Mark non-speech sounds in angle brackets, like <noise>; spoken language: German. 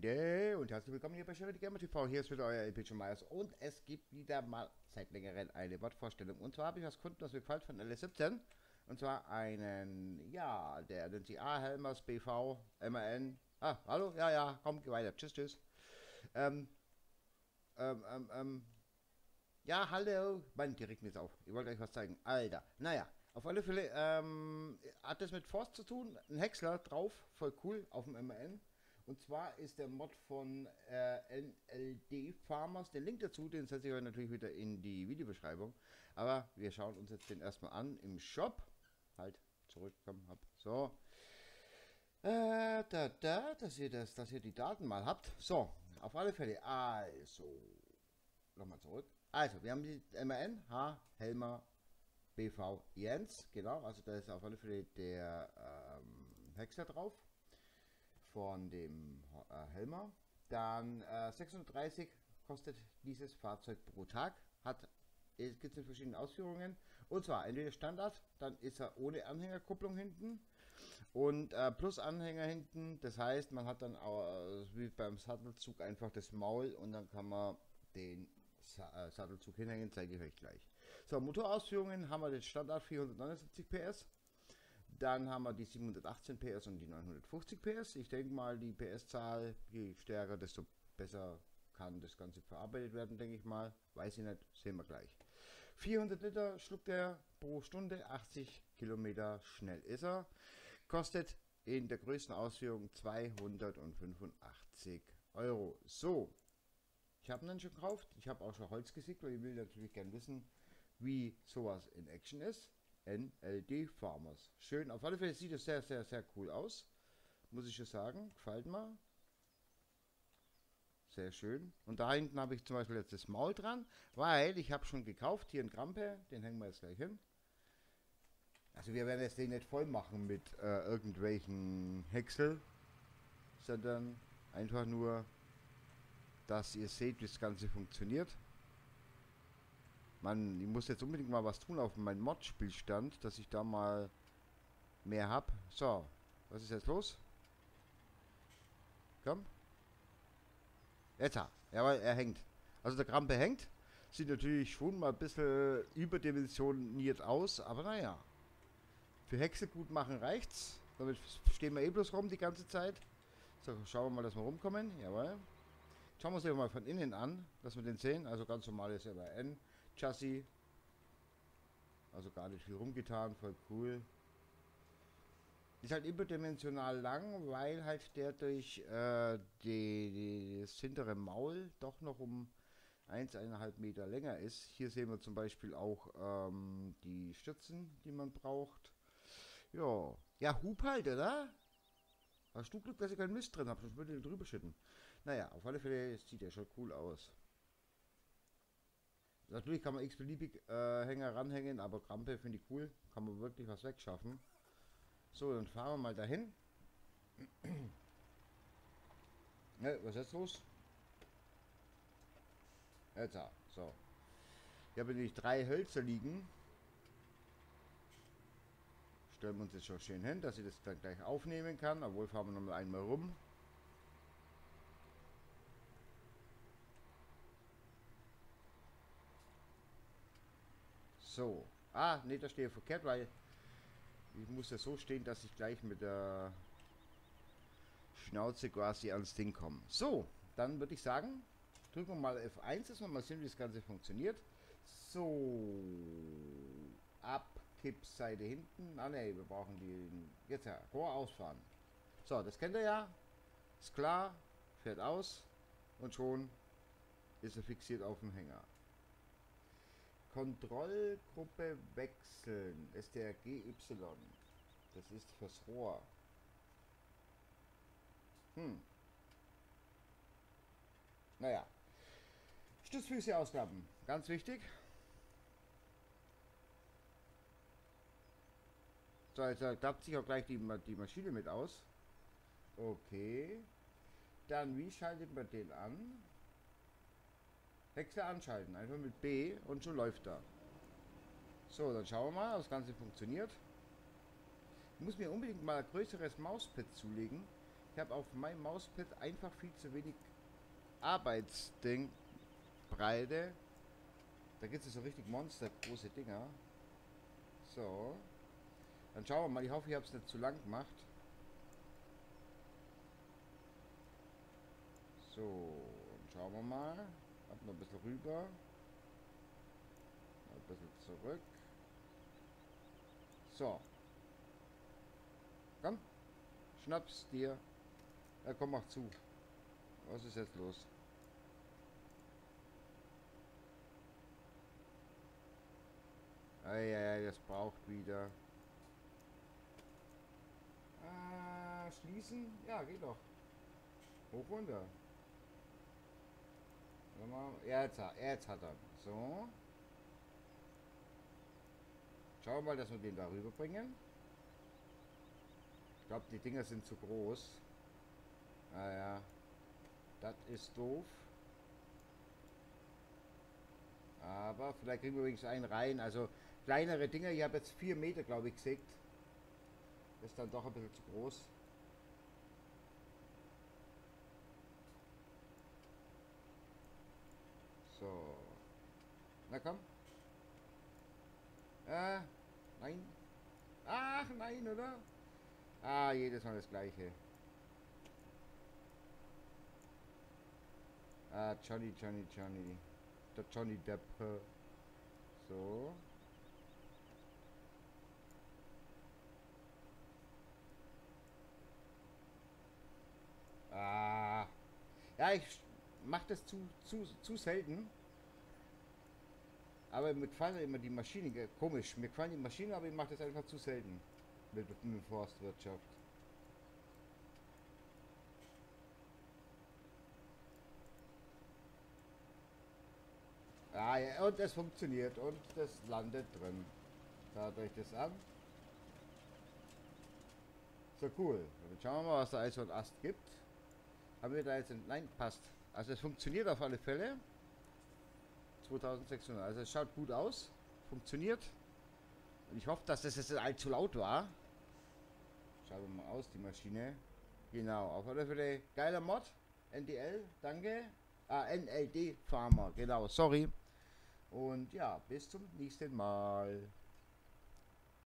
Freunde und herzlich willkommen hier bei Charity Gamer TV. Hier ist wieder euer LP Myers und es gibt wieder mal seit längerem eine Wortvorstellung. Und zwar habe ich was gefunden, was mir gefällt von LS17. Und zwar einen, ja, der nennt sich A. Helmers BV, MAN. Ah, hallo, ja, ja, komm, geh weiter. Tschüss, tschüss. Ähm, ähm, ähm, ähm, ja, hallo. Mann, die regt mir jetzt auf. Ich wollte euch was zeigen. Alter, naja. Auf alle Fälle ähm, hat das mit Forst zu tun. Ein Häcksler drauf, voll cool, auf dem MAN. Und zwar ist der Mod von äh, NLD Farmers. Den Link dazu, den setze ich euch natürlich wieder in die Videobeschreibung. Aber wir schauen uns jetzt den erstmal an im Shop. Halt, zurückkommen, hab. So. Äh, da, da, dass ihr das, dass ihr die Daten mal habt. So, auf alle Fälle. Also, nochmal zurück. Also, wir haben die MAN, H, Helmer, BV Jens, genau. Also, da ist auf alle Fälle der ähm, Hexer drauf von dem äh, Helmer. Dann äh, 630 kostet dieses Fahrzeug pro Tag. Hat es gibt in verschiedenen Ausführungen. Und zwar entweder Standard, dann ist er ohne Anhängerkupplung hinten und äh, plus Anhänger hinten. Das heißt, man hat dann auch, äh, wie beim Sattelzug einfach das Maul und dann kann man den Sa äh, Sattelzug hinhängen, zeige ich euch gleich. So, Motorausführungen haben wir den Standard 479 PS. Dann haben wir die 718 PS und die 950 PS. Ich denke mal, die PS-Zahl, je stärker, desto besser kann das Ganze verarbeitet werden, denke ich mal. Weiß ich nicht, sehen wir gleich. 400 Liter schluckt er pro Stunde, 80 Kilometer schnell ist er. Kostet in der größten Ausführung 285 Euro. So, ich habe ihn schon gekauft. Ich habe auch schon Holz gesickt, weil ich will natürlich gerne wissen, wie sowas in Action ist. NLD Farmers. Schön, auf alle Fälle sieht es sehr, sehr, sehr cool aus. Muss ich schon sagen. Gefällt mir. Sehr schön. Und da hinten habe ich zum Beispiel jetzt das Maul dran, weil ich habe schon gekauft, hier ein Krampe, den hängen wir jetzt gleich hin. Also wir werden jetzt den nicht voll machen mit äh, irgendwelchen Häcksel, sondern einfach nur, dass ihr seht, wie das Ganze funktioniert. Mann, ich muss jetzt unbedingt mal was tun auf meinem Mod-Spielstand, dass ich da mal mehr habe. So, was ist jetzt los? Komm. Jetzt, jawohl, er hängt. Also der Krampe hängt. Sieht natürlich schon mal ein bisschen überdimensioniert aus, aber naja. Für Hexe gut machen reicht's. Damit stehen wir eh bloß rum die ganze Zeit. So, schauen wir mal, dass wir rumkommen. Jawohl. Schauen wir uns den mal von innen an, dass wir den sehen. Also ganz normales MAN. Chassis. Also gar nicht viel rumgetan, voll cool. Ist halt überdimensional lang, weil halt der durch äh, die, die, das hintere Maul doch noch um 1,5 Meter länger ist. Hier sehen wir zum Beispiel auch ähm, die Stützen, die man braucht. Ja, ja, Hub halt, oder? Hast du Glück, dass ich keinen Mist drin habe, sonst würde ich drüber schütten. Naja, auf alle Fälle sieht er schon cool aus. Natürlich kann man x-beliebig äh, Hänger ranhängen, aber Krampe finde ich cool. Kann man wirklich was wegschaffen. So, dann fahren wir mal dahin. <clears throat> ne, was ist jetzt los? Jetzt, so. Hier habe nämlich drei Hölzer liegen. Stellen wir uns jetzt schon schön hin, dass ich das dann gleich aufnehmen kann. Obwohl fahren wir noch mal einmal rum. So. Ah, ne, da stehe ich verkehrt, weil ich muss ja so stehen, dass ich gleich mit der Schnauze quasi ans Ding komme. So, dann würde ich sagen, drücken wir mal F1, dass wir mal sehen, wie das Ganze funktioniert. So, Abkippseite hinten. Ah ne, wir brauchen die jetzt ja Rohr ausfahren. So, das kennt ihr ja. Ist klar, fährt aus und schon ist er fixiert auf dem Hänger. Kontrollgruppe wechseln. Ist der GY. Das ist fürs Rohr. Hm. Naja. Stützfüße ausklappen. Ganz wichtig. So, jetzt klappt sich auch gleich die, die Maschine mit aus. Okay. Dann, wie schaltet man den an? Wechsel anschalten. Einfach mit B und schon läuft er. So, dann schauen wir mal, ob das Ganze funktioniert. Ich muss mir unbedingt mal ein größeres Mauspad zulegen. Ich habe auf meinem Mauspad einfach viel zu wenig Arbeitsding Breite. Da gibt es so richtig Monster große Dinger. So. Dann schauen wir mal. Ich hoffe, ich habe es nicht zu lang gemacht. So, dann schauen wir mal. Ab noch ein bisschen rüber. Ein bisschen zurück. So. Komm. Schnaps dir. Ja, komm, mach zu. Was ist jetzt los? Eieiei, das braucht wieder. Ah, schließen? Ja, geht doch. Hoch runter. Ja, jetzt, jetzt hat er. So. Schauen wir mal, dass wir den da rüberbringen. Ich glaube, die Dinger sind zu groß. Naja. Ah, das ist doof. Aber vielleicht kriegen wir übrigens einen rein. Also kleinere Dinger. Ich habe jetzt 4 Meter, glaube ich, gesägt. Ist dann doch ein bisschen zu groß. So. Komm. Äh, nein. Ach, nein, oder? Ah, jedes Mal das gleiche. Ah, Johnny, Johnny, Johnny. Der Johnny Depp. So. Ah. Ja, ich mache das zu, zu, zu selten. Aber mir gefallen immer die Maschinen, komisch, mir gefallen die Maschinen, aber ich mache das einfach zu selten mit, mit Forstwirtschaft. Ah ja, und es funktioniert und das landet drin. Schaut euch das an. So cool. Dann schauen wir mal, was da alles und Ast gibt. Haben wir da jetzt... Nein, passt. Also es funktioniert auf alle Fälle. 2600. Also es schaut gut aus. Funktioniert. Und ich hoffe, dass das jetzt allzu laut war. Schauen wir mal aus, die Maschine. Genau, auf alle Fälle geiler Mod. NDL, danke. Ah, NLD Farmer, genau, sorry. Und ja, bis zum nächsten Mal.